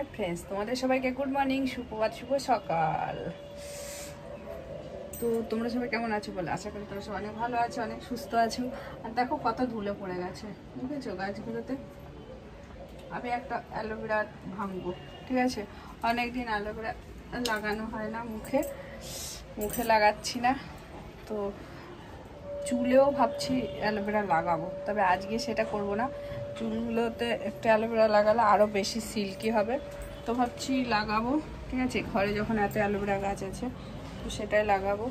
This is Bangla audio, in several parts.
হাই ফ্রেন্ডস, তোমাদের সবাইকে গুড মর্নিং, সুপ্রভাত, শুভ সকাল। তো তোমরা সবাই কেমন আছো বলে আশা করি তোমরা সবাই অনেক ভালো আছো, অনেক সুস্থ আছো। আর দেখো কত ধুলে পড়ে গেছে, বুঝেছ গাছগুলোতে? আমি একটা অ্যালোভেরা ভাঙবো, ঠিক আছে? অনেকদিন অ্যালোভেরা লাগানো হয় না মুখে মুখে লাগাচ্ছি না। তো চুলেও ভাবছি অ্যালোভেরা লাগাবো, তবে আজকে সেটা করব না। চুলগুলোতে একটু অ্যালোভেরা লাগালে আরও বেশি সিল্কি হবে। তো ভাবছি লাগাবো, ঠিক আছে? ঘরে যখন এত অ্যালোভেরা গাছ আছে, তো সেটাই লাগাবো।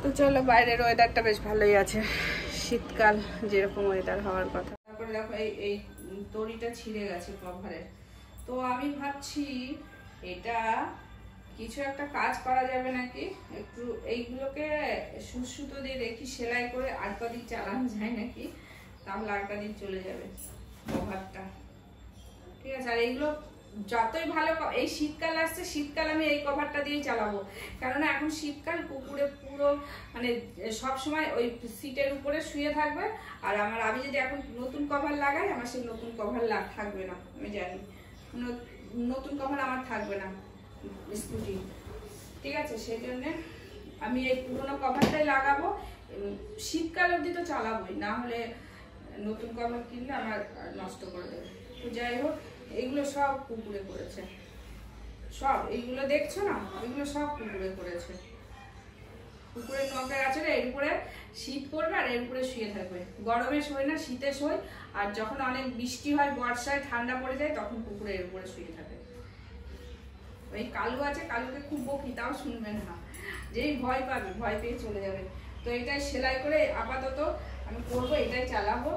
তো চলো, বাইরের ওয়েদারটা বেশ ভালোই আছে। শীতকাল যেরকম ওয়েদার হওয়ার কথা। তারপরে দেখো, এই এই দড়িটা ছিঁড়ে গেছে কভারের তো আমি ভাবছি এটা কিছু একটা কাজ করা যাবে নাকি? একটু এইগুলোকে সুসুতো দিয়ে দেখি, সেলাই করে আর কদিন চালানো যায় নাকি? তাহলে আর কদিন চলে যাবে কভারটা। ঠিক আছে, আর এইগুলো যতই ভালো এই শীতকাল আসছে, শীতকাল আমি এই কভারটা দিয়েই চালাবো। কেননা এখন শীতকাল, পুকুরে পুরো মানে সব সময় ওই সিটের উপরে শুয়ে থাকবে। আর আমার, আমি যদি এখন নতুন কভার লাগাই, আমার সেই নতুন কভার থাকবে না, আমি জানি। নতুন কভার আমার থাকবে না। স্কুটি ঠিক আছে সেই জন্যে আমি এই পুরোনো কভারটাই লাগাবো। শীতকাল অবধি তো চালাবোই, না হলে নতুন কভার কিনলে আমার নষ্ট করে দেবে। তো যাই হোক এইগুলো সব পুকুরে করেছে। সব, এইগুলো দেখছ না? এগুলো সব কুকুরে করেছে। পুকুরের নৌকা আছে এর উপরে শীত পড়বে আর এর উপরে শুয়ে থাকবে। গরমে শোয় না, শীতে শোয়। আর যখন অনেক বৃষ্টি হয়, বর্ষায়, ঠান্ডা পড়ে যায়, তখন পুকুরে এর উপরে শুয়ে থাকে। ওই কালু আছে, কালুকে খুব বকি, তাও শুনবেন না। যেই ভয় পাবে, ভয় পেয়ে চলে যাবে। তো এটাই সেলাই করে আপাতত আমি করব, এটাই চালাবো।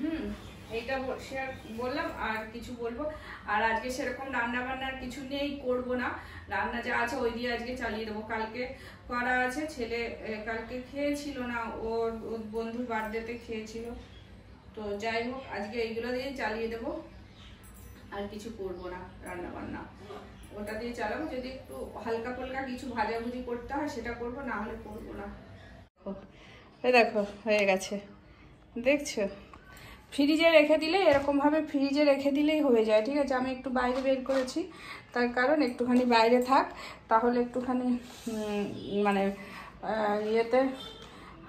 হুম, এইটা বল- শেয়ার বললাম, আর কিছু বলব। আর আজকে সেরকম রান্না বান্নার কিছু নেই, করব না। রান্না যা আছে ওই দিয়ে আজকে চালিয়ে দেবো। কালকে করা আছে, ছেলে কালকে খেয়েছিল না, ওর বন্ধুর বার্থডেতে খেয়েছিল। তো যাই হোক, আজকে এইগুলো দিয়ে চালিয়ে দেবো। আর কিছু করব না রান্না বান্না ওটা দিয়ে চালাবো, যদি একটু হালকা ফুলকা কিছু ভাজাভুজি করতে হয়, সেটা করব, না হলে করব না। দেখো হয়ে গেছে। দেখছ? ফ্রিজে রেখে দিলে, এরকমভাবে ফ্রিজে রেখে দিলেই হয়ে যায়, ঠিক আছে? আমি একটু বাইরে বের করেছি, তার কারণ একটুখানি বাইরে থাক, তাহলে একটুখানি মানে ইয়েতে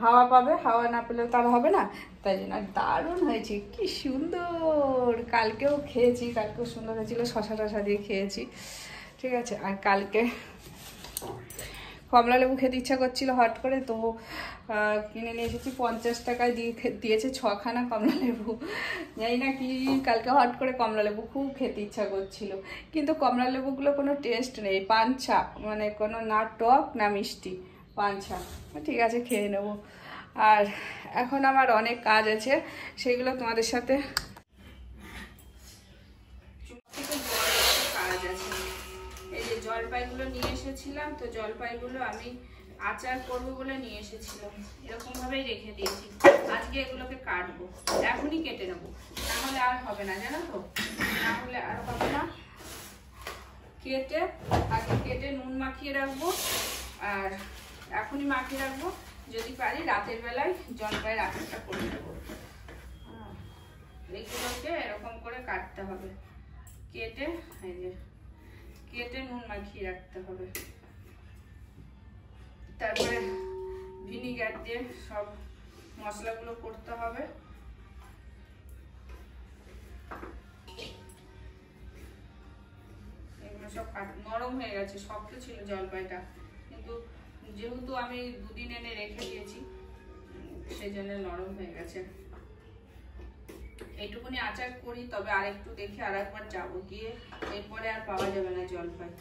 হাওয়া পাবে, হাওয়া না পেলে তার হবে না। তাই জন্য আর দারুণ হয়েছে, কি সুন্দর। কালকেও খেয়েছি, কালকেও সুন্দর হয়েছিল, শশা টশা দিয়ে খেয়েছি। ঠিক আছে, আর কালকে কমলা লেবু খেতে ইচ্ছা করছিল হট করে, তো কিনে নিয়ে এসেছি, পঞ্চাশ টাকায় দিয়ে দিয়েছে ছখানা কমলা লেবু। জানি না কি কালকে হট করে কমলা লেবু খুব খেতে ইচ্ছা করছিল। কিন্তু কমলা লেবুগুলো কোনো টেস্ট নেই পাঞ্চা মানে কোনো না টক না মিষ্টি পাঞ্চা ঠিক আছে, খেয়ে নেব। আর এখন আমার অনেক কাজ আছে, সেগুলো তোমাদের সাথে কাজ আছে এই যে জলপাইগুলো নিয়ে এসেছিলাম, তো জলপাইগুলো আমি আচার করব বলে নিয়ে এসেছিলাম। এরকম ভাবেই রেখে দিয়েছি। আজকে এগুলোকে কাটবো। এখনই কেটে নেব। নাহলে আর হবে না, জানো তো? না হলে আর হবে না। কেটে, আগে কেটে নুন মাখিয়ে রাখব। আর এখনই মাখিয়ে রাখব। যদি পারি রাতের বেলায় জলপাইয়ের আচারটা করে নেব। এগুলোকে এরকম করে কাটতে হবে। কেটে, এই যে, কেটে নুন মাখিয়ে রাখতে হবে। তারপরে ভিনিগার দিয়ে সব মশলাগুলো করতে হবে। এগুলো সব নরম হয়ে গেছে শক্ত ছিল জলপাইটা। কিন্তু যেহেতু আমি দুদিন এনে রেখে দিয়েছি, সেই জন্য নরম হয়ে গেছে। এইটুকুনি আচার করি, তবে আর একটু দেখে আর একবার যাব গিয়ে, এরপরে আর পাওয়া যাবে না জলপাই।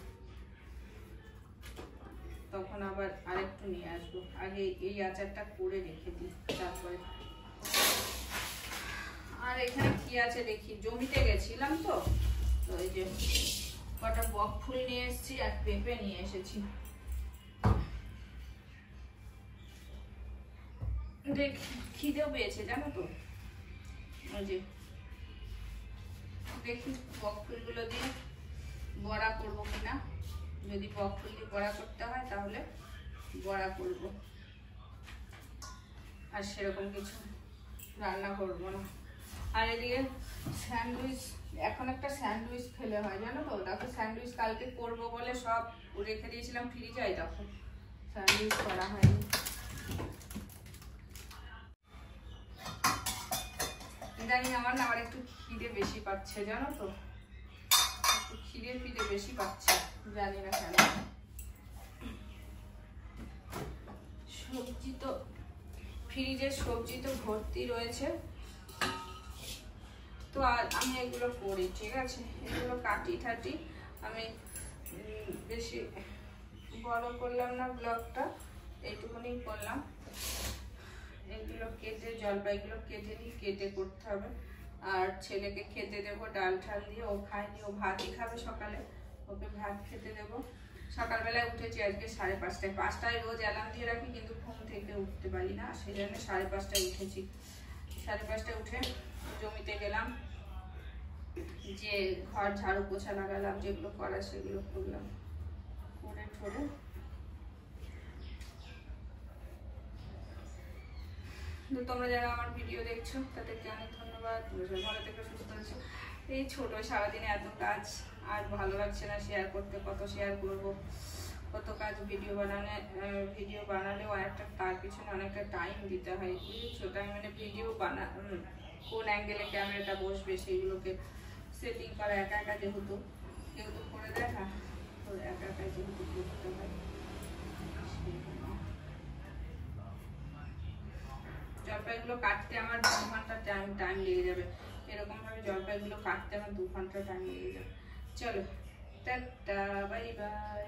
তখন আবার আরেকটু নিয়ে আসব। আগে এই আচারটা করে রেখে দিই, তারপরে। আর এখানে কি আছে দেখি, জমিতে গেছিলাম তো এই যে কটা বক ফুল নিয়ে এসেছি আর পেঁপে নিয়ে এসেছি। খিদেও পেয়েছে, জানো তো? ওই যে দেখি বক ফুলগুলো দিয়ে বড়া করব কিনা যদি বক ফুল দিয়ে বড়া করতে হয় তাহলে বড়া করব। আর সেরকম কিছু রান্না করব না। আর এদিকে স্যান্ডউইচ, এখন একটা স্যান্ডউইচ খেলে হয়, জানো তো? দেখো স্যান্ডউইচ কালকে করব বলে সব রেখে দিয়েছিলাম, ফ্রিজে দেখো। স্যান্ডউইচ করা হয়নি। ইদানিং আমার না আমার একটু খিদে বেশি পাচ্ছে, জানো তো? একটু খিদে ফিদে বেশি পাচ্ছে, জানি না কেন। সবজি তো ফ্রিজের সবজি তো ভর্তি রয়েছে। তো আর আমি এগুলো করি, ঠিক আছে? এগুলো কাটি ঠাটি। আমি বেশি বড় করলাম না ব্লগটা এইটুকুনি করলাম। এগুলো কেটে, জলপাইগুলো কেটে নিই কেটে করতে হবে। আর ছেলেকে খেতে দেবো, ডাল ঠাল দিয়ে। ও খায়নি, ও ভাতই খাবে সকালে। ওকে ভাত খেতে দেবো। সকালবেলায় উঠেছি আজকে সাড়ে পাঁচটায়। পাঁচটায় রোজ অ্যালার্ম দিয়ে রাখি, কিন্তু ঘুম থেকে উঠতে পারি না। সেই জন্য সাড়ে পাঁচটায় উঠেছি। সাড়ে পাঁচটায় উঠে জমিতে গেলাম। যে ঘর ঝাড়ু পোছা লাগালাম, যেগুলো করা সেগুলো করলাম। করে ঠোরে তো তোমরা যারা আমার ভিডিও দেখছ, তাদেরকে অনেক ধন্যবাদ। ভালো থেকে সুস্থ আছো। এই ছোট সারাদিনে এত কাজ, আর ভালো লাগছে না শেয়ার করতে, কত শেয়ার করব, কত কাজ ভিডিও বানানো ভিডিও বানালেও একটা তার পিছনে অনেকটা টাইম দিতে হয়। বুঝেছ? তাই মানে ভিডিও বানা কোন অ্যাঙ্গেলে ক্যামেরাটা বসবে সেইগুলোকে সেটিং করা একা একা যেহেতু, কেউ তো করে না, তো একা একা যেহেতু করতে হয় সেই জন্য। জলপাইগুলো কাটতে আমার দু ঘণ্টা টাইম টাইম লেগে যাবে। এরকম ভাবে জলপাইগুলো কাটতে আমার দু ঘণ্টা টাইম লেগে যাবে। চলো, টাটা বাই বাই